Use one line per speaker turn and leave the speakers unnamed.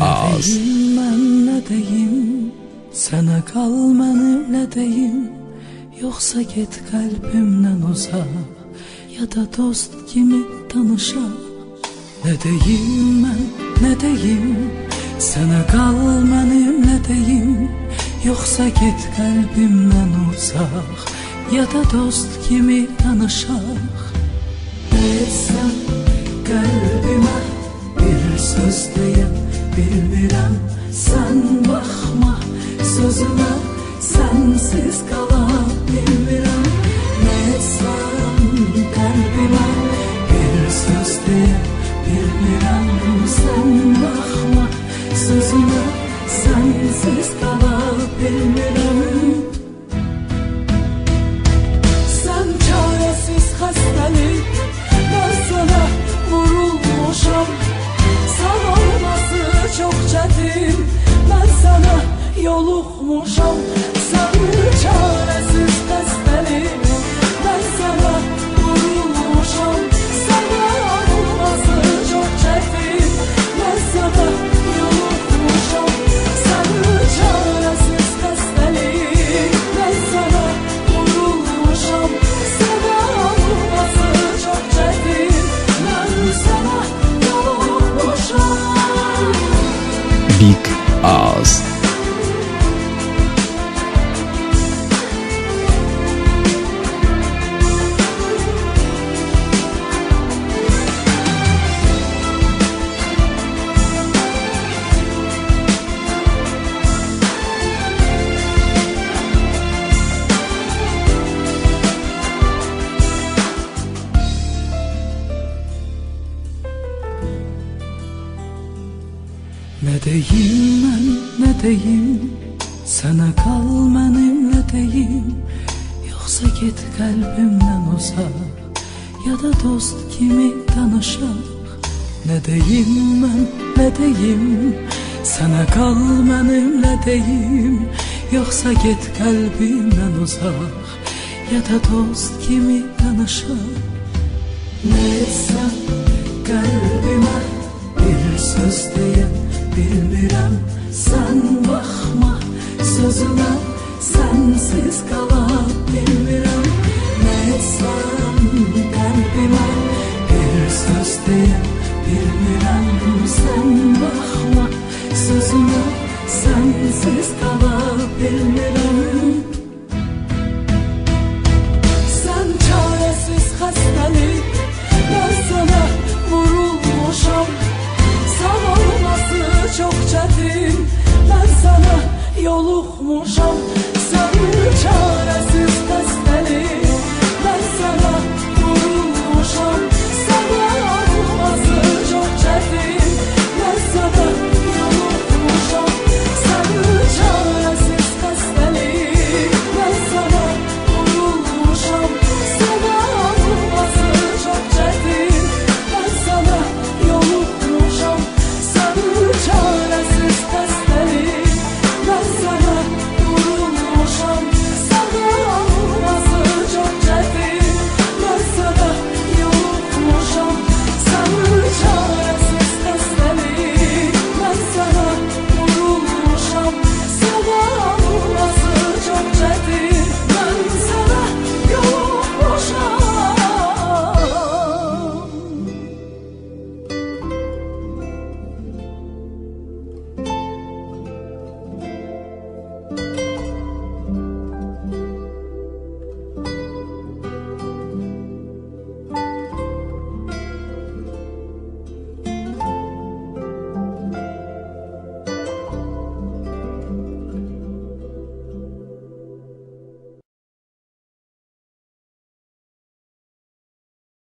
Az
Deyim ne deyim Sana kal benimle deyim Yoksa git kalbimden uzak Ya da dost gibi tanışak Ne deyim ben ne deyim Sana kal benimle deyim Yoksa git kalbimden uzak Ya da dost gibi tanışak Etsem kalbime
Jesus Deus.
Ne deyim ben ne deyim Sana kal benimle deyim Yoksa git kalbimden uzak Ya da dost kimi tanışak. Ne deyim ben ne deyim Sana kal benimle deyim Yoksa git kalbimden uzak Ya da dost kimi tanışak? Ne etsem kalbime bilmirim Sen çaresiz hastalık Ben sana vurulmuşam Sen olması çok çetin Ben sana yolukmuşam